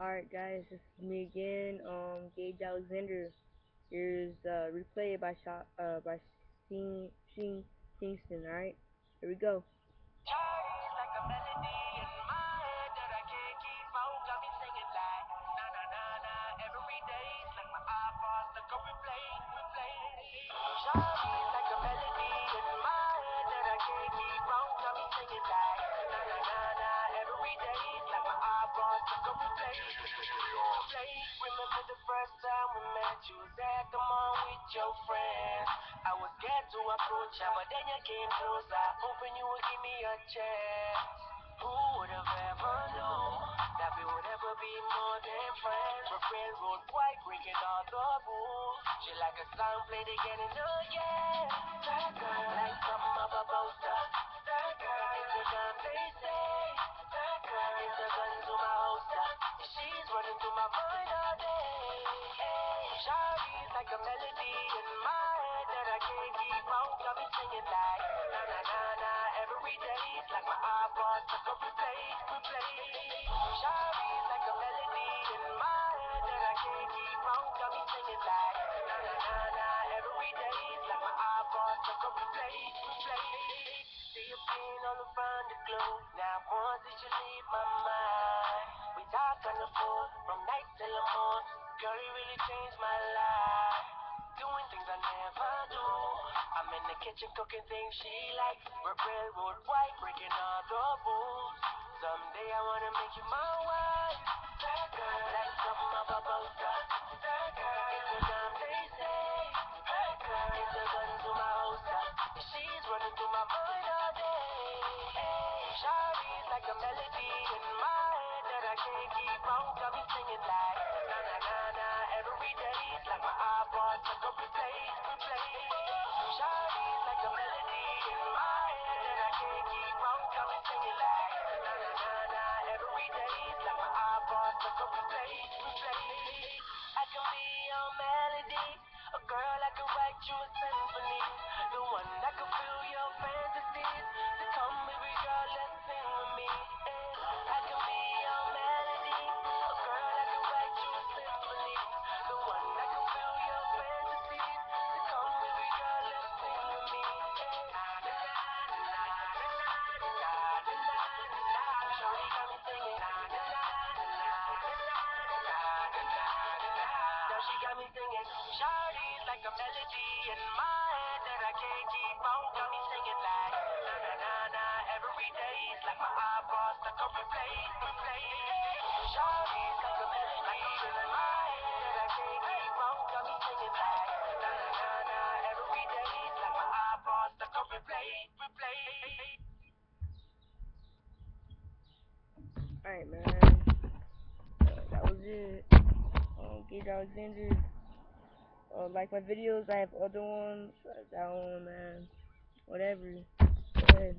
Alright guys, this is me again, um, Gage Alexander. Here's uh replay by shot uh by Sean Kingston, alright? Here we go. You was at the mall with your friends. I was scared to approach ya, but then you came hoping you would give me a chance. Who would have ever knew that we would ever be more than friends? White, breaking all the rules. She like a song played again and again. Like something of a poster. Like a melody in my head that I can't keep out. Got me singing like na na na na every day. It's like my iPod stuck on replay, replay. Shawty's like a melody in my head that I can't keep out. Got me singing like na na na na every day. It's like my iPod stuck on replay, replay. See you being all around the globe. Now once did you leave my mind? We talk on the phone from night till the morning. Girl, you really changed my life. Doing things I never do. I'm in the kitchen cooking things she likes. We're railroad white, breaking all the rules. Someday I wanna make you my wife. That girl, like something of a poster. That girl, it's a gun they say. That girl, it's a gun to my holster. She's running through my mind all day. Hey, Shawty's like a melody in my head that I can't keep out. Got me singing like na na na she got me singing. Shawty's like a melody in my head that I can't keep out. Got me singing like na na na na every day. It's like my stuck on replay, replay. Shawty's like a melody singing like every day. My on. Alright man. That was it. Um, Gage Alexander. Uh, like my videos, I have other ones. That one, man. Whatever. Go ahead.